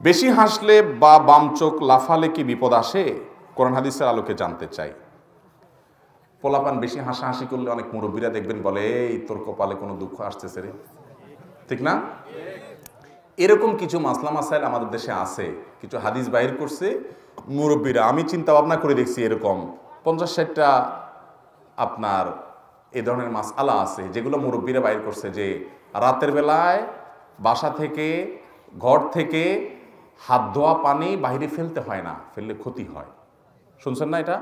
বেশি হাসলে বা বাম চোখ লাফালে কি বিপদ আসে? কোরআন হাদিসের আলোকে জানতে চাই। পোলাপান বেশি হাসাহাসি করলে অনেক মুরব্বীরা দেখবেন বলে, এই তোর কপালে কোনো দুঃখ আসতেছে রে। ঠিক না? এরকম কিছু মাসলা মাসাইল আমাদের দেশে আছে। কিছু হাদিস বাইর করছে মুরব্বীরা। আমি চিন্তা ভাবনা করে দেখছি এরকম। পঞ্চাশ ষাটটা আপনার এ ধরনের মাস আলা আছে, যেগুলো মুরব্বীরা বাইর করছে যে, রাতের বেলায় বাসা থেকে, ঘর থেকে হাত ধোয়া পানি বাইরে ফেলতে হয় না, ফেললে ক্ষতি হয়। শুনছেন না এটা?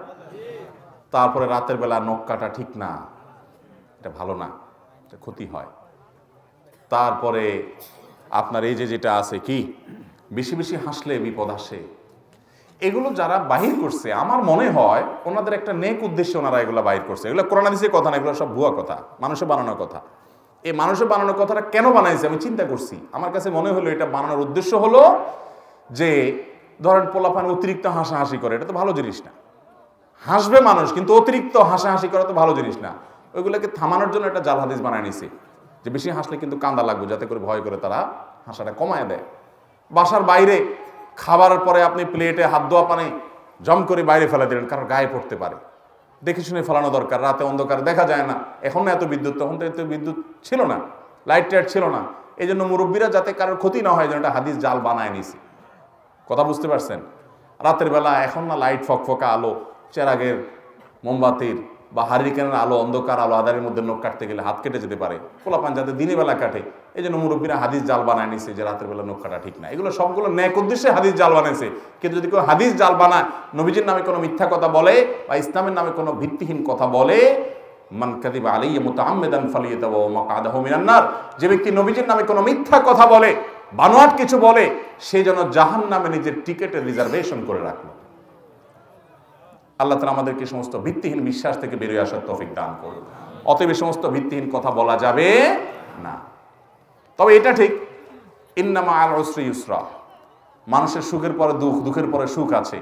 তারপরে রাতের বেলা নখ কাটা ঠিক না, এটা ভালো না, এটা ক্ষতি হয়। তারপরে আপনার এই যে যেটা আছে কি, বেশি বেশি হাসলে বিপদ আসে। এগুলো যারা বাহির করছে, আমার মনে হয় ওনাদের একটা নেক উদ্দেশ্যে ওনারা এগুলো বাহির করছে। এগুলো করোনাদিসের কথা না, এগুলো সব ভুয়া কথা, মানুষে বানানোর কথা। এই মানুষের বানানোর কথাটা কেন বানাইছে আমি চিন্তা করছি। আমার কাছে মনে হলো এটা বানানোর উদ্দেশ্য হলো যে ধরেন পোলাপান অতিরিক্ত হাসাহাসি করে, এটা তো ভালো জিনিস না। হাসবে মানুষ, কিন্তু অতিরিক্ত হাসাহাসি করা তো ভালো জিনিস না। ওইগুলোকে থামানোর জন্য একটা জাল হাদিস বানায় নিছে, যে বেশি হাসলে কিন্তু কান্দা লাগবে, যাতে করে ভয় করে তারা হাসাটা কমায় দেয়। বাসার বাইরে খাবারের পরে আপনি প্লেটে হাত ধোয়া পানি জম করে বাইরে ফেলে দিলেন কারণ গায়ে পড়তে পারে। দেখে শুনে ফেলানো দরকার, রাতে অন্ধকার দেখা যায় না। এখন না এত বিদ্যুৎ, তখন তো এত বিদ্যুৎ ছিল না, লাইট টাইট ছিল না। এই জন্য মুরব্বীরা যাতে কারোর ক্ষতি না হয় যেন একটা হাদিস জাল বানায় নিছে। কথা বুঝতে পারছেন? রাতের বেলা এখন না লাইট ফকফকা আলো, চেরাগের মোমবাতির বা হারিকেনের আলো, অন্ধকার আলো, আধারের মধ্যে নখ কাটতে গেলে হাত কেটে যেতে পারে। পোলাপান যাতে দিনের বেলা কাটে। এই জন্য মুরব্বীরা হাদিস জাল বানায় নিছে যে রাতের বেলা নখ কাটা ঠিক না। এগুলো সবগুলো ন্যাক উদ্দেশ্যে হাদিস জাল বানাইছে। কিন্তু যদি কেউ হাদিস জাল বানায়, নবীজির নামে কোনো মিথ্যা কথা বলে বা ইসলামের নামে কোনো ভিত্তিহীন কথা বলে, মান কাদিবা আলাইয়া মুতাআম্মিদান ফালিয়াতাওয়া মাকাদাহু মিনান নার। যে ব্যক্তি নবীজির নামে কোনো মিথ্যা কথা বলে বানোয়াট কিছু বলে, সে যেন জাহান নামে নিজের টিকেটের রিজার্ভেশন করে রাখল। আল্লাহ তালা আমাদেরকে সমস্ত ভিত্তিহীন বিশ্বাস থেকে বেরিয়ে আসার তৌফিক দান করুন। অতএব সমস্ত ভিত্তিহীন কথা বলা যাবে না। তবে এটা ঠিক, ইন্নামা আল অশ্রী ইউসরা। মানুষের সুখের পরে দুঃখ, দুঃখের পরে সুখ আছে।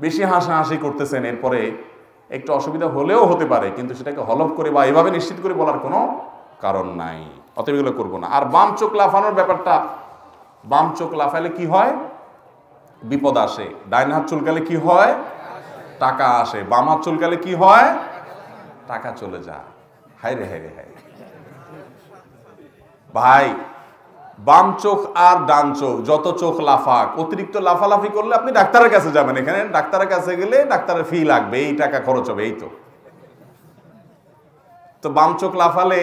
বেশি হাসাহাসি করতেছেন, এরপরে একটু অসুবিধা হলেও হতে পারে, কিন্তু সেটাকে হলফ করে বা এভাবে নিশ্চিত করে বলার কোনো কারণ নাই। অতএব এগুলো করব না। আর বাম চোখ লাফানোর ব্যাপারটা বাম চোখ লাফাইলে কি হয়? বিপদ আসে। ডাইন হাত চুলকালে কি হয়? টাকা আসে। বাম হাত চুলকালে কি হয়? টাকা চলে যায়। হাই রে হাই রে হাই ভাই, বাম চোখ আর ডান চোখ, যত চোখ লাফাক, অতিরিক্ত লাফালাফি করলে আপনি ডাক্তারের কাছে যাবেন এখানে। ডাক্তারের কাছে গেলে ডাক্তারের ফি লাগবে, এই টাকা খরচ হবে, এই তো। তো বাম চোখ লাফালে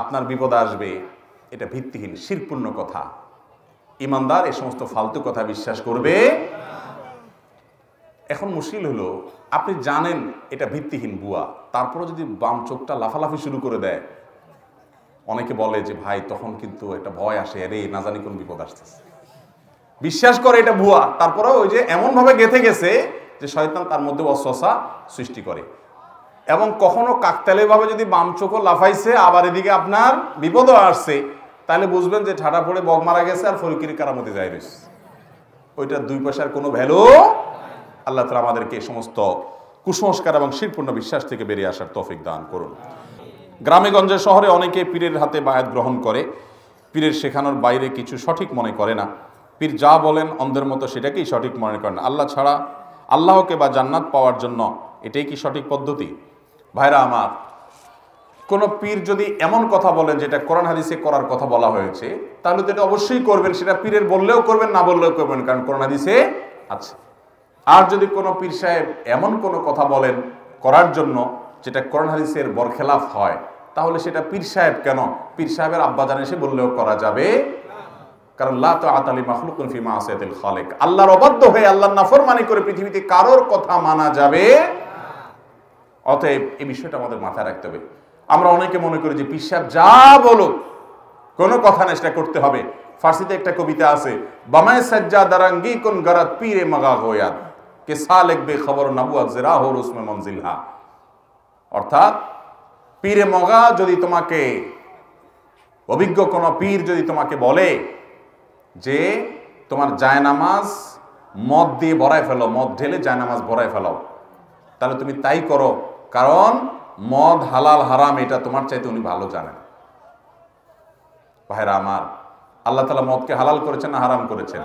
আপনার বিপদ আসবে। এটা ভিত্তিহীন, শিরপূর্ণ কথা। ইমানদার এই সমস্ত ফালতু কথা বিশ্বাস করবে। এখন মুশকিল হলো, আপনি জানেন এটা ভিত্তিহীন বুয়া তারপরে যদি বাম চোখটা লাফালাফি শুরু করে দেয়, অনেকে বলে যে, ভাই, তখন কিন্তু একটা ভয় আসে, আরে, না জানি কোন বিপদ আসতেছে। বিশ্বাস করে এটা ভুয়া তারপরে ওই যে এমনভাবে গেথে গেছে যে, শয়তান তার মধ্যে অস্বসা সৃষ্টি করে। এবং কখনো কাকতালীয়ভাবে যদি বাম চোখও লাফাইছে, আবার এদিকে আপনার বিপদও আসছে। তাহলে বুঝবেন যে ঠাটা পড়ে বগ মারা গেছে আর ফরিকির কারামতি যায় রয়েছে ওইটার দুই পয়সার কোনো ভ্যালু আল্লাহ তালা আমাদেরকে সমস্ত কুসংস্কার এবং শিরপূর্ণ বিশ্বাস থেকে বেরিয়ে আসার তফিক দান করুন। গ্রামে গঞ্জে শহরে অনেকে পীরের হাতে বায়াত গ্রহণ করে। পীরের শেখানোর বাইরে কিছু সঠিক মনে করে না। পীর যা বলেন অন্ধের মতো সেটাকেই সঠিক মনে করেন। আল্লাহ ছাড়া আল্লাহকে বা জান্নাত পাওয়ার জন্য এটাই কি সঠিক পদ্ধতি? ভাইরা আমার কোনো পীর যদি এমন কথা বলেন যেটা কোরআন হাদিসে করার কথা বলা হয়েছে, তাহলে তো এটা অবশ্যই করবেন। সেটা পীরের বললেও করবেন, না বললেও করবেন, কারণ কোরআন হাদিসে আছে। আর যদি কোনো পীর সাহেব এমন কোনো কথা বলেন করার জন্য যেটা কোরআন হাদিসের বরখেলাফ হয়, তাহলে সেটা পীর সাহেব কেন? পীর সাহেবের আব্বা জানে সে বললেও করা যাবে কারণ লা তো আতালি মাখলুকুন ফি মাসিয়াতিল খালিক। আল্লাহর অবাধ্য হয়ে আল্লাহর নাফরমানি করে পৃথিবীতে কারোর কথা মানা যাবে অতএব এই বিষয়টা আমাদের মাথায় রাখতে হবে। আমরা অনেকে মনে করি যে পীর সাহেব যা বলো কোনো কথা না, সেটা করতে হবে। ফার্সিতে একটা কবিতা আছে, বামায় সাজ্জা দারাঙ্গি কোন গরাত পীরে মাগা গোয়াত কে সা লিখবে খবর নাবুয়াত জেরা হো রুসমে মঞ্জিলহা অর্থাৎ, পীরে মগা যদি তোমাকে, অভিজ্ঞ কোনো পীর যদি তোমাকে বলে যে, তোমার জায়নামাজ মদ দিয়ে ভরায় ফেলো, মদ ঢেলে জায়নামাজ ভরায় ফেলো তাহলে তুমি তাই করো, কারণ মদ, হালাল, হারাম, এটা তোমার চাইতে উনি ভালো জানেন। ভাইরা আমার, আল্লাহ তালা মদকে হালাল করেছেন না হারাম করেছেন?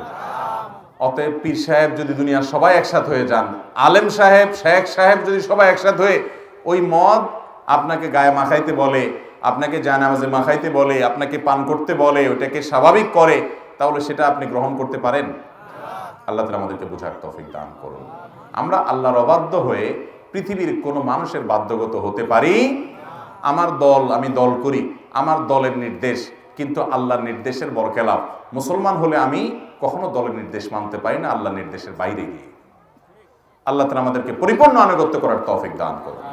অতএব পীর সাহেব যদি দুনিয়ার সবাই একসাথ হয়ে যান, আলেম সাহেব, শেখ সাহেব যদি সবাই একসাথ হয়ে, ওই মদ আপনাকে গায়ে মাখাইতে বলে, আপনাকে জায়নামাজে মাখাইতে বলে, আপনাকে পান করতে বলে ওটাকে স্বাভাবিক করে, তাহলে সেটা আপনি গ্রহণ করতে পারেন? আল্লাহ তালা আমাদেরকে বোঝার তফিক দান করুন। আমরা আল্লাহর অবাধ্য হয়ে পৃথিবীর কোনো মানুষের বাধ্যগত হতে পারি? আমার দল, আমি দল করি, আমার দলের নির্দেশ, কিন্তু আল্লাহর নির্দেশের বরকেলাপ মুসলমান হলে আমি কখনো দলের নির্দেশ মানতে পারি না, আল্লাহর নির্দেশের বাইরে গিয়ে। আল্লাহ তালা আমাদেরকে পরিপূর্ণ আনুগত্য করার তফিক দান করুন।